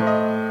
Música